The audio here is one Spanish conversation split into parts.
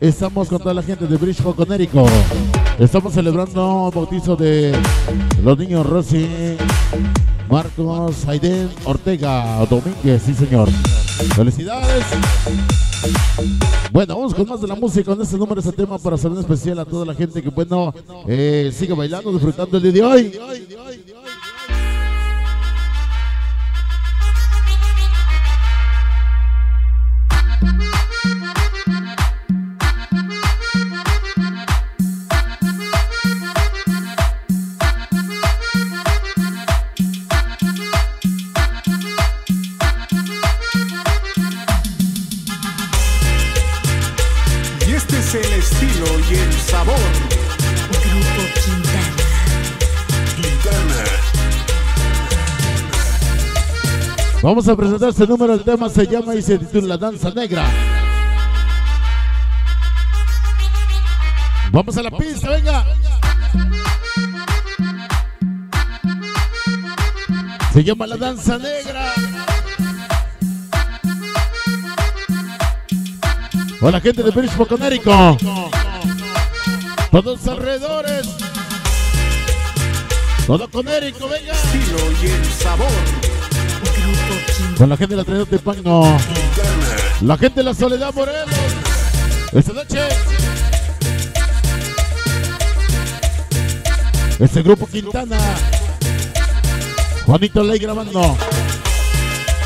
Estamos con toda la gente de Bridgeport, Conérico. Estamos celebrando el bautizo de los niños Rosy, Marcos, Aiden, Ortega, Domínguez, sí señor. Felicidades. Bueno, vamos con más de la música, con este número, este tema para hacer un especial a toda la gente que, bueno, eh, sigue bailando, disfrutando el día de hoy. Estilo y el sabor. Grupo Quintana. Quintana. Vamos a presentar este número, el tema se llama y se titula La Danza Negra. Vamos a la pista, venga. Se llama La Danza Negra. Hola gente de Bridgeport, Conérico. Todos alrededores. Todo Conérico, venga. Y el sabor. Con la gente de la Trinidad de. Quintana. La gente de la Soledad Morelos. Esta noche. Este grupo Quintana. Juanito Ley grabando.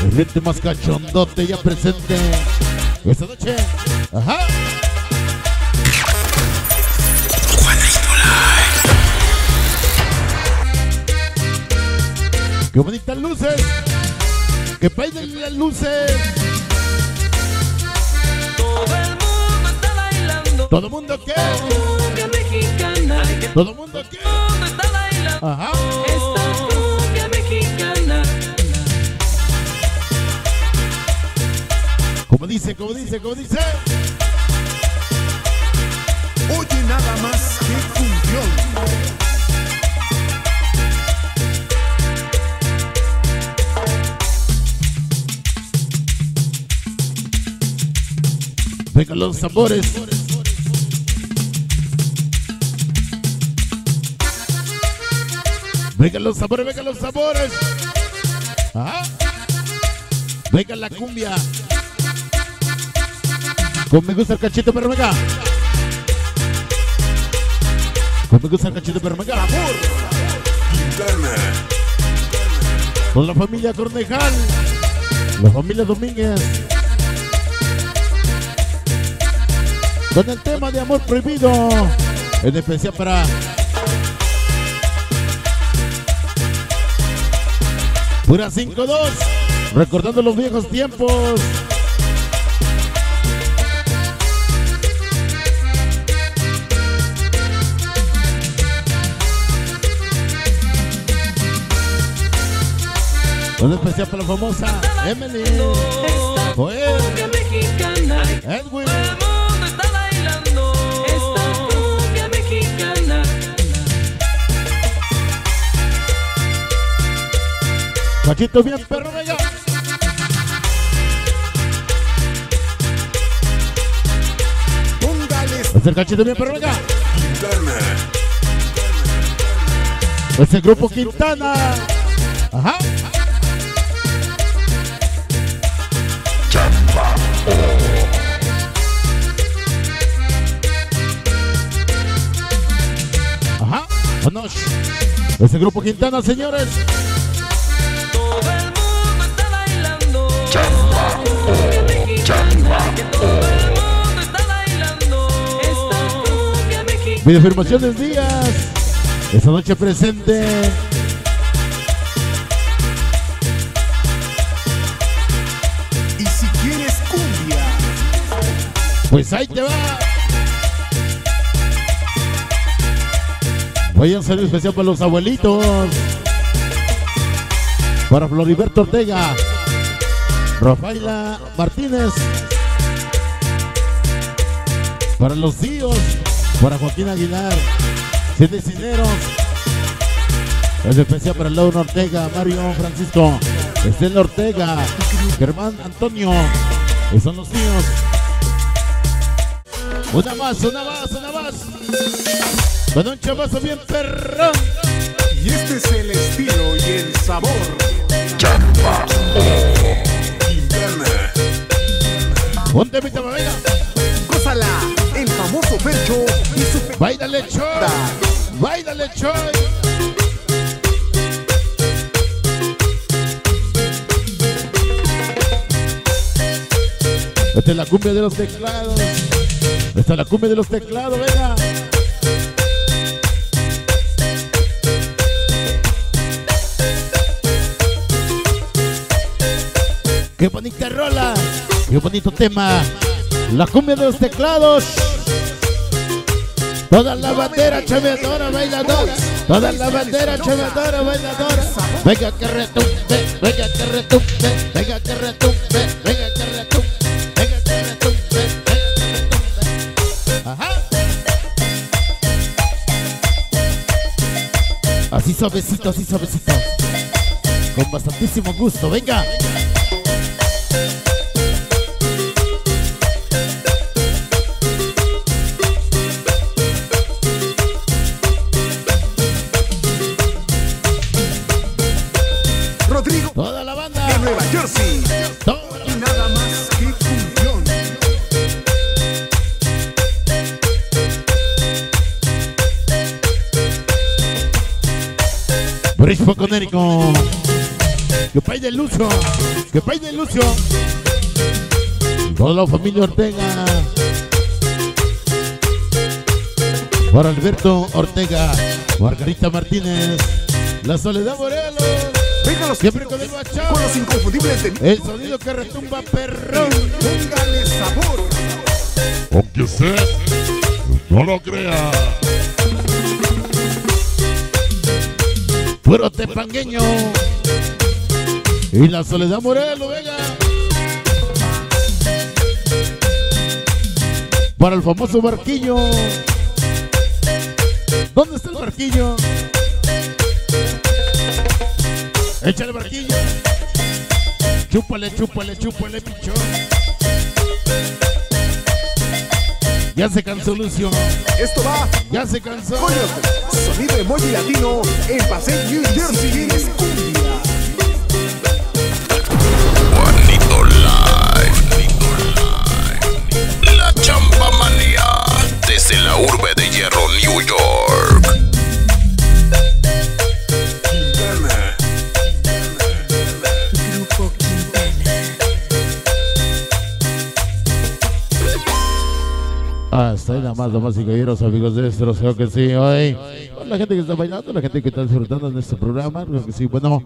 El gente más cachondote ya presente. Esta noche. Ajá. Qué bonitas luces. Que bailen las luces. Todo el mundo está bailando. Todo mundo Todo mundo que. todo mundo está bailando. Ajá. Dice, como dice, como dice. Oye nada más que cumbión. Vengan los sabores. Vengan los sabores, vengan los sabores. Venga la cumbia. Con me gusta el cachito, pero. Con me gusta el cachito, pero. Quintana. Con la familia Cornejal. La familia Domínguez. Con el tema de amor prohibido. En especial para. Pura 5-2. Recordando los viejos tiempos. Un especial para la famosa Emily. Joel. Edwin. Todo el mundo está bailando. Esta cumbia mexicana. Cachito bien, perro. Póngale Es el cachito bien, perro. Es el grupo Quintana. Ajá. Ajá. Vámonos. Es el grupo Quintana, señores. Todo el mundo está bailando. Esta cumbia mexicana. Que todo el mundo está bailando. Esta cumbia mexicana. Video afirmaciones días. Esta noche presente. Y si quieres cumbia, Pues ahí te va. Voy a hacer especial para los abuelitos. Para Floriberto Ortega. Rafaela Martínez. Para los tíos. Para Joaquín Aguilar. Siete Cineros. Es especial para Laura Ortega, Mario Francisco, Estela Ortega, Germán Antonio. Esos son los tíos. Una más, una más, una más. Con un chamazo bien perro. Y este es el estilo y el sabor. Quintana. Un temita, venga. Gózala, el famoso Fercho y su pe- Báilale, Choy. Báilale, Choy. Esta es la cumbia de los teclados. Esta es la cumbia de los teclados, venga. Qué bonita rola. Qué bonito tema. La cumbia de los teclados. Toda la bandera chameadora bailadora. Toda la bandera chameadora bailadora. Venga que retumbe, venga que retumbe, venga que retumbe, venga que retumbe, venga que retumbe, venga retumbe. Ajá. Así suavecito, así suavecito. Con bastantísimo gusto, venga. Toda la banda. de Nueva Jersey. Toda la Y nada más que cumbión. Brispo Conérico. Que país de Lucio. Que país de Lucio. Toda la familia Ortega. Para Alberto Ortega. Margarita Martínez. La Soledad Morelos. Venga los Siempre con el guachao. con los inconfundibles de El sonido que retumba perrón. Póngale sabor. Aunque usted no lo crea. Puro tepangueño. Y la Soledad Morelos, venga. Para el famoso barquillo. ¿Dónde está el barquillo? Échale barquillo. Chúpale, chúpale, chúpale, pichón. Ya se cansó Lucio. Esto va Ya se cansó. el sonido emoji latino en Paseo New Jersey. Es cumbia. Hasta ahí nada más, damas y caballeros, amigos de esto, creo que sí, hoy. La gente que está bailando, la gente que está disfrutando en este programa, creo que sí, bueno.